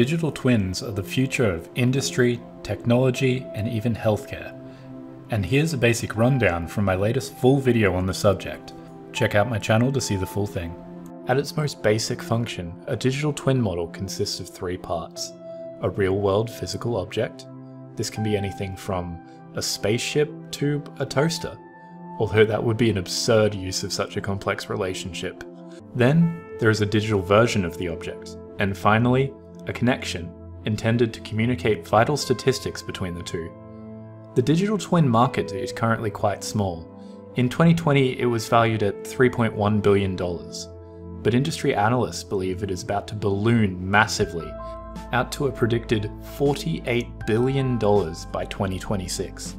Digital twins are the future of industry, technology, and even healthcare. And here's a basic rundown from my latest full video on the subject. Check out my channel to see the full thing. At its most basic function, a digital twin model consists of three parts. A real-world physical object. This can be anything from a spaceship to a toaster, although that would be an absurd use of such a complex relationship. Then, there is a digital version of the object, and finally, a connection intended to communicate vital statistics between the two. The digital twin market is currently quite small. In 2020, it was valued at $3.1 billion, but industry analysts believe it is about to balloon massively, out to a predicted $48 billion by 2026.